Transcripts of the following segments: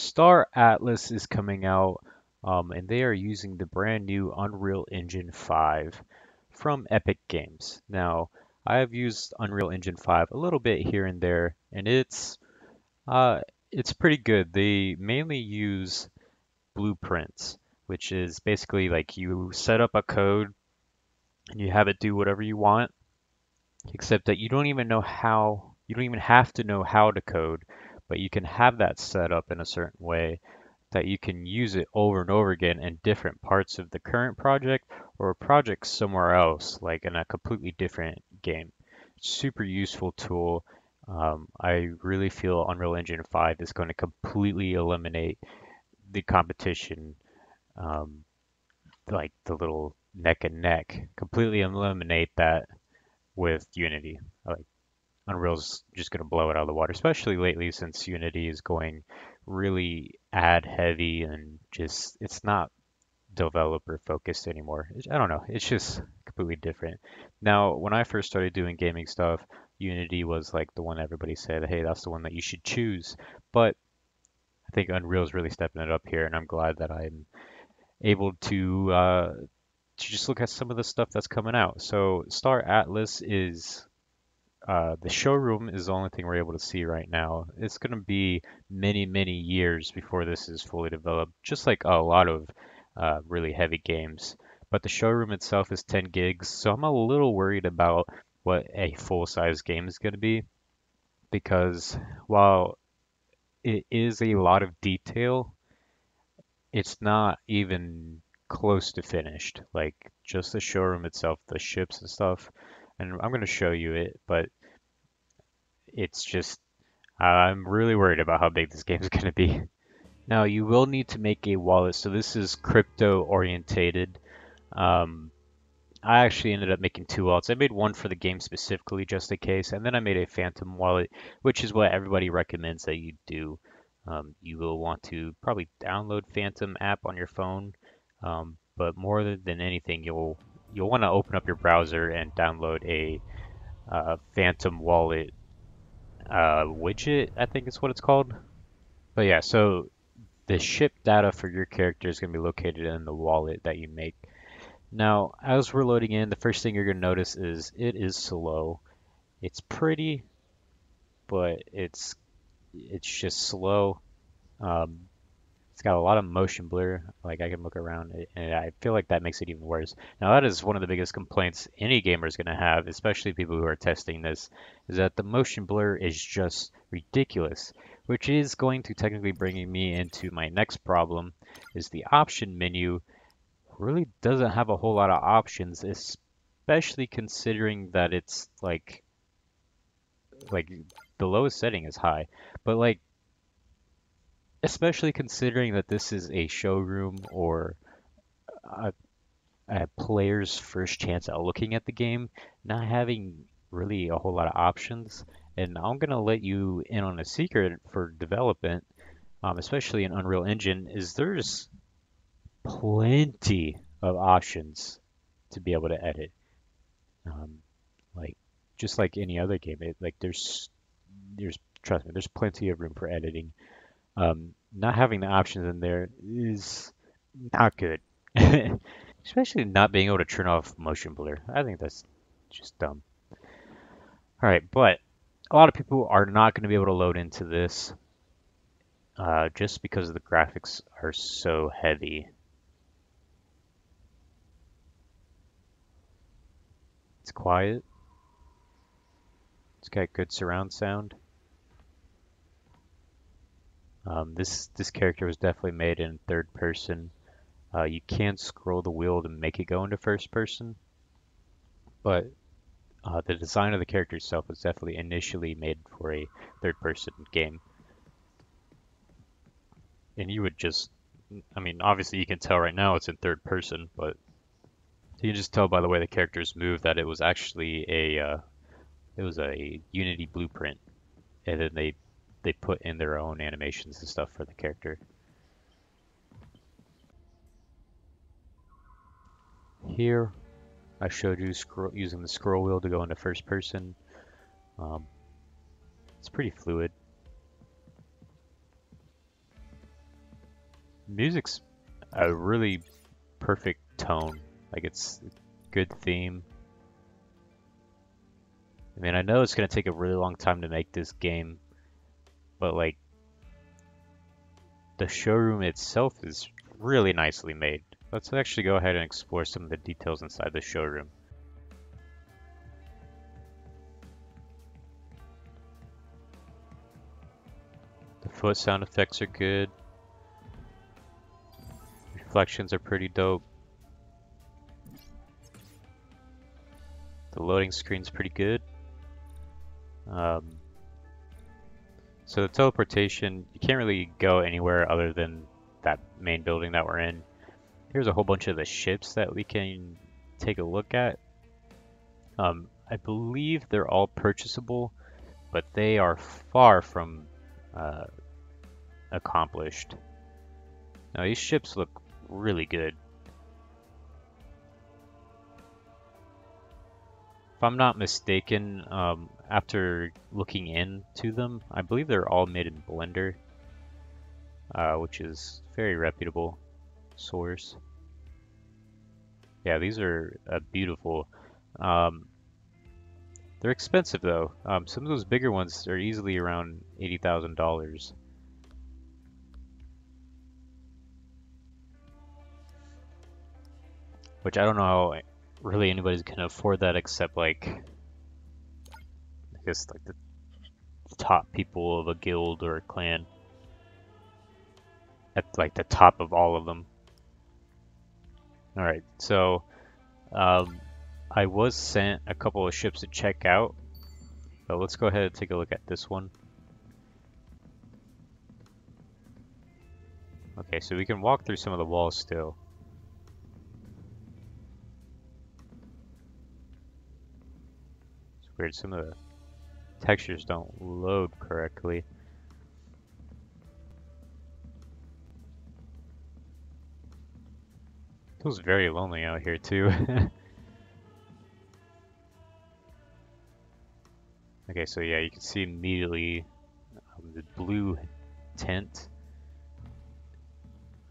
Star Atlas is coming out, um, and they are using the brand new Unreal Engine 5 from Epic Games. Now, I have used Unreal Engine 5 a little bit here and there, and it's uh, it's pretty good. They mainly use blueprints, which is basically like you set up a code and you have it do whatever you want, except that you don't even know how, you don't even have to know how to code, but you can have that set up in a certain way that you can use it over and over again in different parts of the current project or a project somewhere else, like in a completely different game. Super useful tool. Um, I really feel Unreal Engine 5 is going to completely eliminate the competition, um, like the little neck and neck, completely eliminate that with Unity. Unreal's just going to blow it out of the water, especially lately since Unity is going really ad heavy and just it's not developer focused anymore. I don't know. It's just completely different. Now, when I first started doing gaming stuff, Unity was like the one everybody said, hey, that's the one that you should choose. But I think Unreal's really stepping it up here, and I'm glad that I'm able to uh, to just look at some of the stuff that's coming out. So Star Atlas is uh, the showroom is the only thing we're able to see right now. It's going to be many, many years before this is fully developed, just like a lot of uh, really heavy games. But the showroom itself is 10 gigs, so I'm a little worried about what a full-size game is going to be because while it is a lot of detail, it's not even close to finished. Like just the showroom itself, the ships and stuff. And I'm going to show you it, but it's just I'm really worried about how big this game is going to be. Now you will need to make a wallet. So this is crypto orientated. Um, I actually ended up making two wallets. I made one for the game specifically just in case, and then I made a Phantom wallet, which is what everybody recommends that you do. Um, you will want to probably download Phantom app on your phone, um, but more than anything, you'll you'll want to open up your browser and download a uh, Phantom wallet uh, widget. I think is what it's called. But yeah, so the ship data for your character is going to be located in the wallet that you make. Now, as we're loading in, the first thing you're going to notice is it is slow. It's pretty, but it's it's just slow. Um, it's got a lot of motion blur. Like I can look around and I feel like that makes it even worse. Now that is one of the biggest complaints any gamer is going to have, especially people who are testing this, is that the motion blur is just ridiculous. Which is going to technically bring me into my next problem, is the option menu really doesn't have a whole lot of options, especially considering that it's like like the lowest setting is high, but like especially considering that this is a showroom or a, a player's first chance at looking at the game, not having really a whole lot of options. And I'm gonna let you in on a secret for development, um, especially in Unreal Engine, is there's plenty of options to be able to edit. Um, like just like any other game, it, like there's there's trust me, there's plenty of room for editing. Um, not having the options in there is not good, especially not being able to turn off motion blur. I think that's just dumb. All right, but a lot of people are not going to be able to load into this uh, just because the graphics are so heavy. It's quiet. It's got good surround sound. Um, this this character was definitely made in third person. Uh, you can scroll the wheel to make it go into first person, but uh, the design of the character itself was definitely initially made for a third person game. And you would just, I mean, obviously you can tell right now it's in third person, but you can just tell by the way the characters move that it was actually a uh, it was a Unity blueprint, and then they they put in their own animations and stuff for the character. Here, I showed you scroll, using the scroll wheel to go into first person. Um, it's pretty fluid. music's a really perfect tone. Like it's a good theme. I mean, I know it's gonna take a really long time to make this game, but like the showroom itself is really nicely made. Let's actually go ahead and explore some of the details inside the showroom. The foot sound effects are good. Reflections are pretty dope. The loading screen's pretty good. Um, so the teleportation, you can't really go anywhere other than that main building that we're in. Here's a whole bunch of the ships that we can take a look at. Um, I believe they're all purchasable, but they are far from uh, accomplished. Now these ships look really good. If I'm not mistaken, um, after looking into them, I believe they're all made in Blender, uh, which is very reputable source. Yeah, these are uh, beautiful. Um, they're expensive though. Um, some of those bigger ones are easily around eighty thousand dollars. Which I don't know how really anybody's gonna afford that except like I guess like the top people of a guild or a clan. At like the top of all of them. Alright, so um, I was sent a couple of ships to check out. But let's go ahead and take a look at this one. Okay, so we can walk through some of the walls still. It's weird, some of the textures don't load correctly. Feels very lonely out here too. okay, so yeah, you can see immediately um, the blue tint.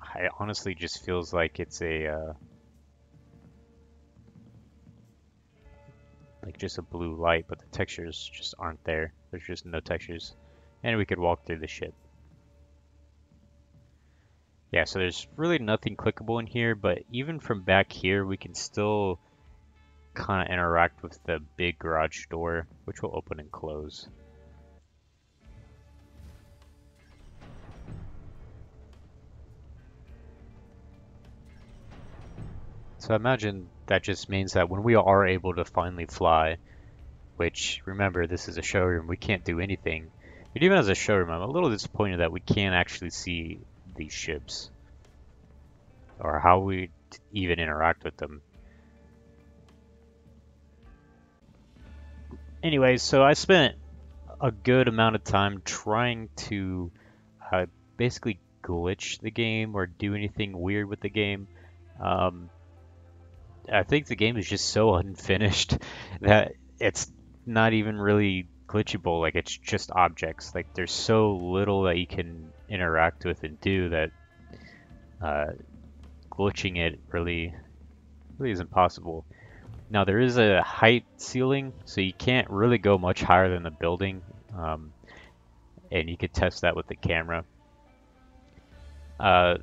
I honestly just feels like it's a uh, like just a blue light, but the textures just aren't there. There's just no textures. And we could walk through the ship. Yeah, so there's really nothing clickable in here, but even from back here, we can still kind of interact with the big garage door, which will open and close. So I imagine that just means that when we are able to finally fly, which remember this is a showroom, we can't do anything. But even as a showroom, I'm a little disappointed that we can't actually see these ships or how we even interact with them. Anyways, so I spent a good amount of time trying to uh, basically glitch the game or do anything weird with the game. Um, I think the game is just so unfinished that it's not even really glitchable. Like it's just objects. Like there's so little that you can interact with and do that uh, glitching it really really isn't possible. Now there is a height ceiling, so you can't really go much higher than the building, um, and you could test that with the camera. Uh,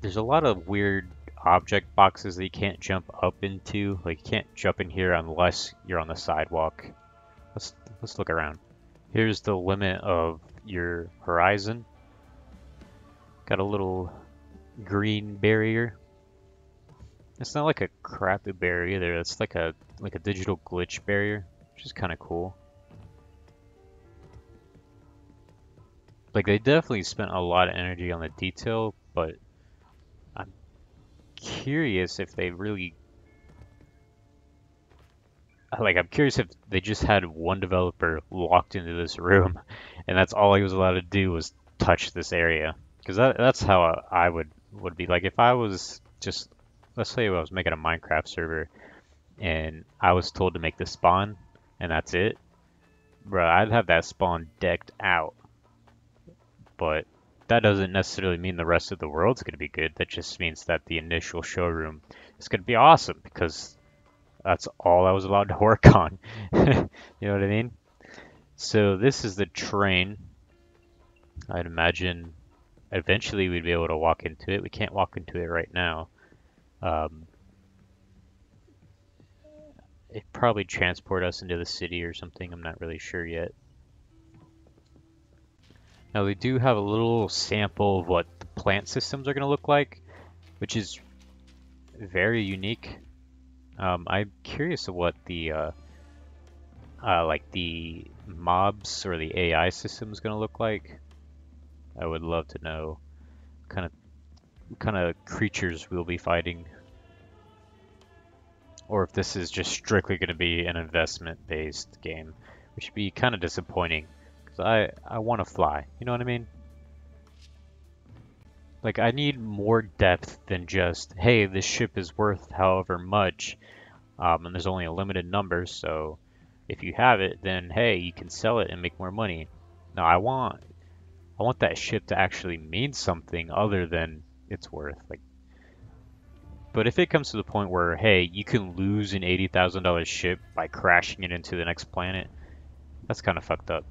there's a lot of weird object boxes that you can't jump up into. Like you can't jump in here unless you're on the sidewalk. Let's let's look around. Here's the limit of your horizon. Got a little green barrier. It's not like a crappy barrier either. It's like a like a digital glitch barrier, which is kind of cool. Like they definitely spent a lot of energy on the detail, but curious if they really like I'm curious if they just had one developer locked into this room and that's all he was allowed to do was touch this area because that, that's how I would would be like if I was just let's say I was making a Minecraft server and I was told to make the spawn and that's it, bro, I'd have that spawn decked out. But that doesn't necessarily mean the rest of the world's going to be good. That just means that the initial showroom is going to be awesome because that's all I was allowed to work on. you know what I mean? So this is the train. I'd imagine eventually we'd be able to walk into it. We can't walk into it right now. Um, it probably transport us into the city or something. I'm not really sure yet. Now we do have a little sample of what the plant systems are going to look like, which is very unique. Um, I'm curious of what the uh, uh, like the mobs or the AI system is going to look like. I would love to know kind of kind of creatures we'll be fighting or if this is just strictly going to be an investment-based game, which would be kind of disappointing because I I want to fly. You know what I mean? Like I need more depth than just hey, this ship is worth however much, um, and there's only a limited number. So if you have it, then hey, you can sell it and make more money. Now I want I want that ship to actually mean something other than its worth. Like but if it comes to the point where, hey, you can lose an $80,000 ship by crashing it into the next planet, that's kind of fucked up.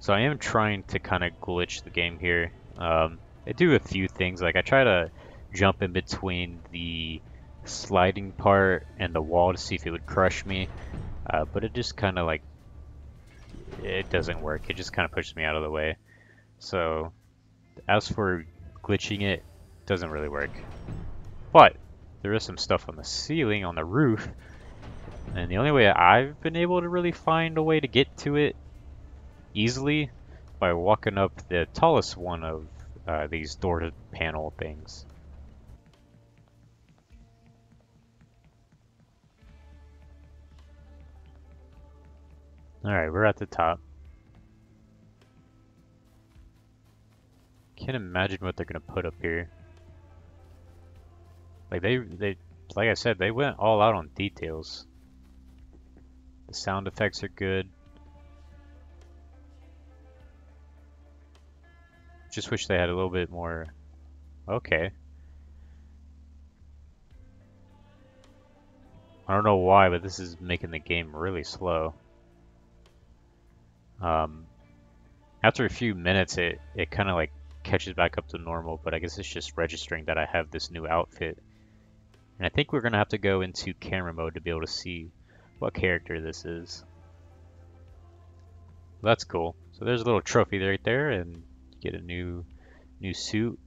So I am trying to kind of glitch the game here. Um, I do a few things, like I try to jump in between the sliding part and the wall to see if it would crush me, uh, but it just kind of like, it doesn't work. It just kind of pushes me out of the way. So as for glitching it, doesn't really work. But there is some stuff on the ceiling, on the roof, and the only way I've been able to really find a way to get to it easily by walking up the tallest one of uh, these door to panel things. Alright, we're at the top. Can't imagine what they're gonna put up here. Like they, they, like I said, they went all out on details. The sound effects are good. Just wish they had a little bit more. Okay. I don't know why, but this is making the game really slow. Um, after a few minutes, it, it kind of like catches back up to normal, but I guess it's just registering that I have this new outfit. And I think we're going to have to go into camera mode to be able to see what character this is. That's cool. So there's a little trophy right there and get a new new suit.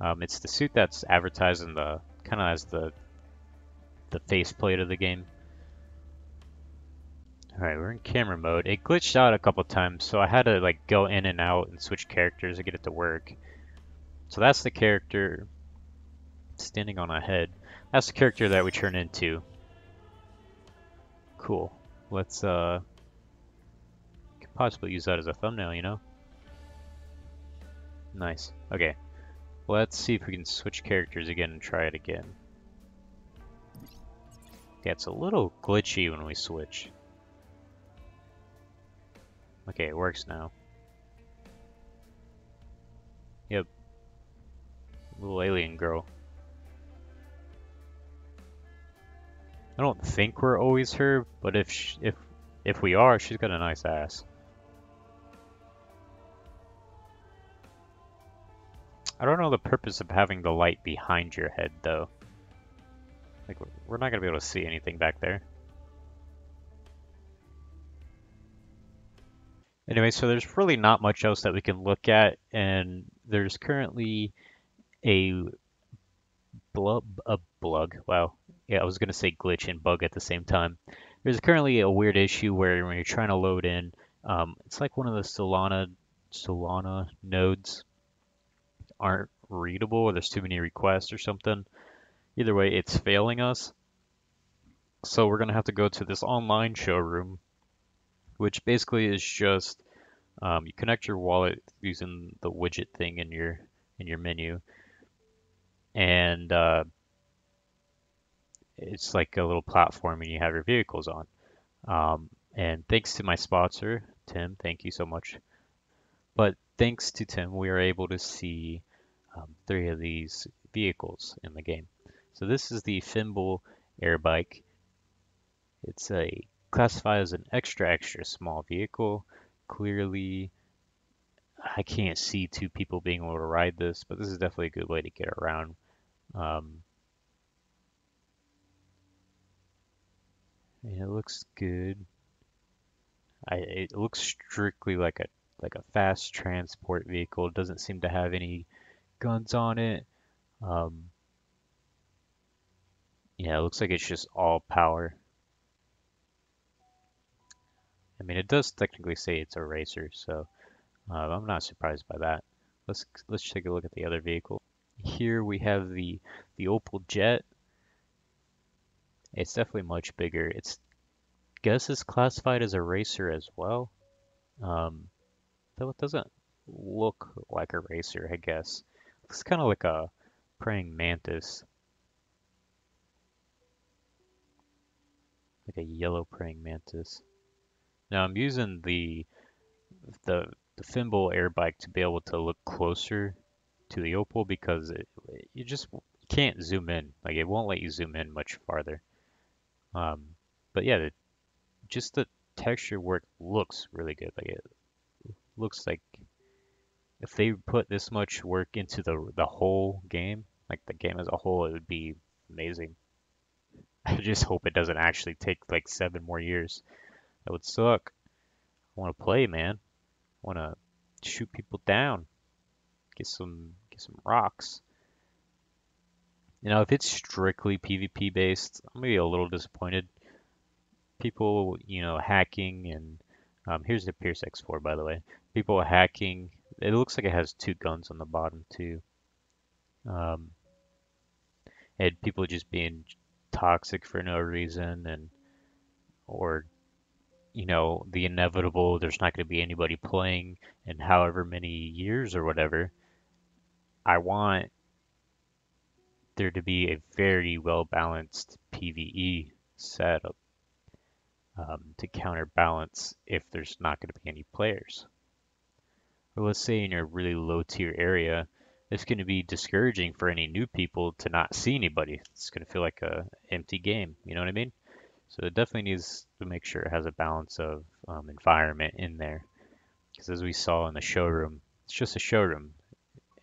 Um, it's the suit that's advertised in the kind of as the the faceplate of the game. Alright, we're in camera mode. It glitched out a couple times, so I had to like go in and out and switch characters to get it to work. So that's the character standing on a head. That's the character that we turn into. Cool. Let's, uh... Could possibly use that as a thumbnail, you know? Nice. Okay. Let's see if we can switch characters again and try it again. Yeah, it's a little glitchy when we switch. Okay, it works now. Yep. Little alien girl. I don't think we're always her, but if she, if if we are, she's got a nice ass. I don't know the purpose of having the light behind your head, though. Like, we're not going to be able to see anything back there. Anyway, so there's really not much else that we can look at, and there's currently a blub, a blug, wow, yeah, I was going to say glitch and bug at the same time. There's currently a weird issue where when you're trying to load in, um, it's like one of the Solana Solana nodes aren't readable or there's too many requests or something. Either way, it's failing us. So we're going to have to go to this online showroom, which basically is just um, you connect your wallet using the widget thing in your in your menu, and uh, it's like a little platform and you have your vehicles on. Um, and thanks to my sponsor, Tim, thank you so much. But thanks to Tim, we are able to see um, three of these vehicles in the game. So this is the Fimbul air bike. It's a classified as an extra extra small vehicle. Clearly, I can't see two people being able to ride this, but this is definitely a good way to get around. Um, it looks good. I, it looks strictly like a like a fast transport vehicle. It doesn't seem to have any guns on it. Um, yeah, it looks like it's just all power. I mean, it does technically say it's a racer, so uh, I'm not surprised by that. Let's let's take a look at the other vehicle. Here we have the the Opal Jet. It's definitely much bigger. It's guess it's classified as a racer as well. Um, though it doesn't look like a racer, I guess. It's kind of like a praying mantis. Like a yellow praying mantis. Now I'm using the the the Fimbul air bike to be able to look closer to the opal because it, you just can't zoom in. Like it won't let you zoom in much farther. Um, but yeah, the, just the texture work looks really good. Like it looks like if they put this much work into the the whole game, like the game as a whole, it would be amazing. I just hope it doesn't actually take like seven more years. That would suck. I want to play, man. I want to shoot people down. Get some get some rocks. You know, if it's strictly PvP based, I'm gonna be a little disappointed. People, you know, hacking and um, here's the Pearce X4 by the way. People hacking. It looks like it has two guns on the bottom too. Um, and people just being toxic for no reason and or you know the inevitable there's not going to be anybody playing in however many years or whatever i want there to be a very well balanced pve setup um, to counterbalance if there's not going to be any players or let's say in a really low tier area it's going to be discouraging for any new people to not see anybody. It's going to feel like a empty game. You know what I mean? So it definitely needs to make sure it has a balance of um, environment in there. Because as we saw in the showroom, it's just a showroom.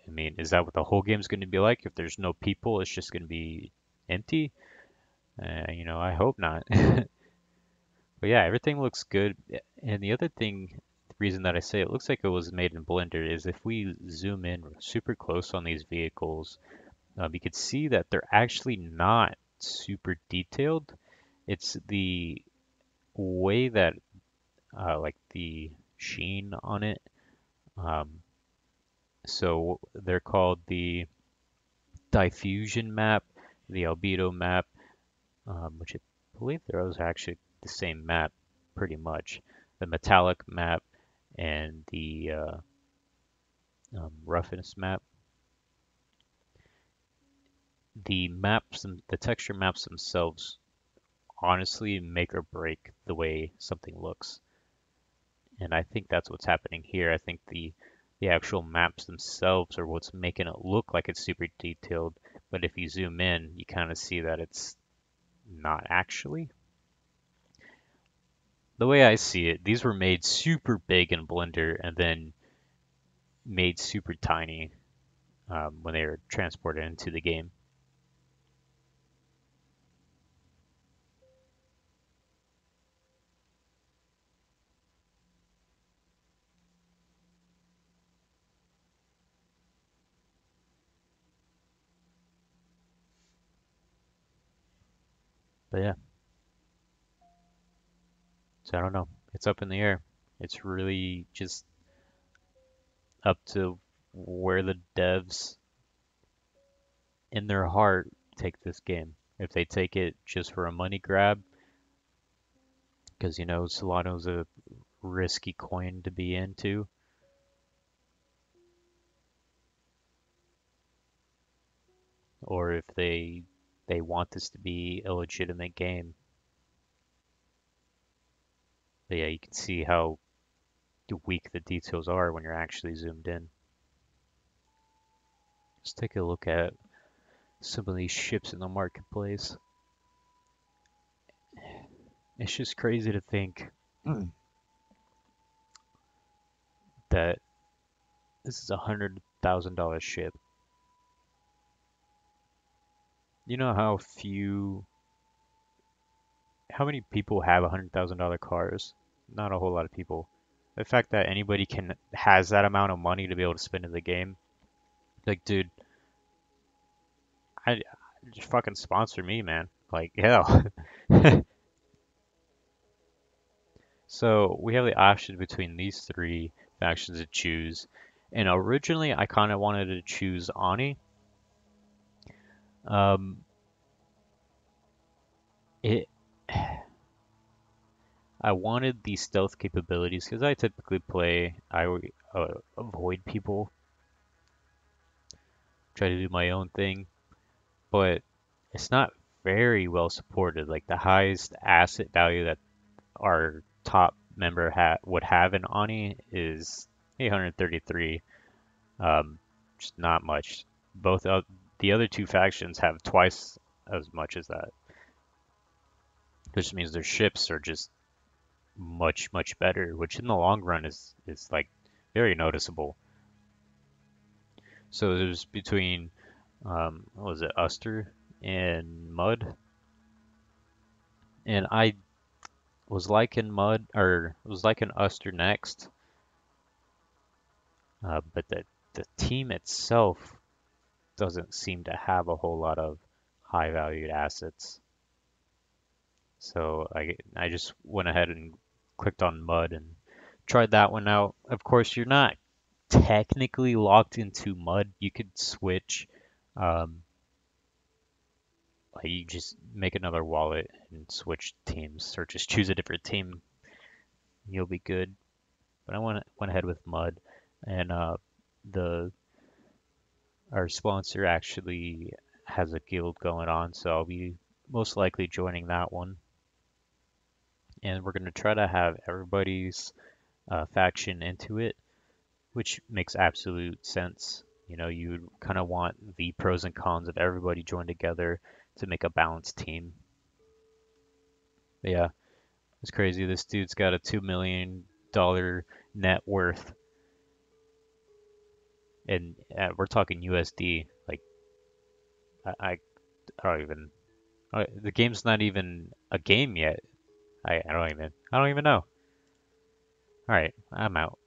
I mean, is that what the whole game is going to be like? If there's no people, it's just going to be empty? Uh, you know, I hope not. but yeah, everything looks good. And the other thing reason that I say it looks like it was made in Blender is if we zoom in super close on these vehicles, we could see that they're actually not super detailed. It's the way that uh, like the sheen on it. Um, so they're called the diffusion map, the albedo map, um, which I believe those are actually the same map pretty much. The metallic map and the uh, um, roughness map. The maps and the texture maps themselves honestly make or break the way something looks. And I think that's what's happening here. I think the the actual maps themselves are what's making it look like it's super detailed, but if you zoom in, you kind of see that it's not actually the way I see it, these were made super big in Blender and then made super tiny um, when they were transported into the game. But yeah. So I don't know. It's up in the air. It's really just up to where the devs in their heart take this game. If they take it just for a money grab, because you know Solana's a risky coin to be into. Or if they they want this to be a legitimate game. But yeah, you can see how weak the details are when you're actually zoomed in. Let's take a look at some of these ships in the marketplace. It's just crazy to think that this is a hundred thousand dollar ship. You know how few, how many people have a hundred thousand dollar cars? Not a whole lot of people. The fact that anybody can has that amount of money to be able to spend in the game, like, dude, I just fucking sponsor me, man. Like, hell. So we have the option between these three factions to choose. And originally I kind of wanted to choose ONI. Um, it, I wanted the stealth capabilities because I typically play, I uh, avoid people, try to do my own thing, but it's not very well supported. Like the highest asset value that our top member ha would have in ONI is 833. Um, just not much. Both of the other two factions have twice as much as that. Which means their ships are just much, much better, which in the long run is, is like very noticeable. So there's between, um, what was it, Ustur and Mud. And I was liking Mud or was liking Ustur next. Uh, but the the team itself doesn't seem to have a whole lot of high valued assets. So I I just went ahead and clicked on Mud and tried that one out. Of course, you're not technically locked into Mud. You could switch. Um, you just make another wallet and switch teams, or just choose a different team. You'll be good. But I went went ahead with Mud, and uh, the our sponsor actually has a guild going on, so I'll be most likely joining that one. And we're gonna try to have everybody's uh, faction into it, which makes absolute sense. You know, you kind of want the pros and cons of everybody joined together to make a balanced team. But yeah, it's crazy. This dude's got a two million dollar net worth, and uh, we're talking USD. Like, I, I, I don't even. Uh, the game's not even a game yet. I, I don't even. I don't even know. All right, I'm out.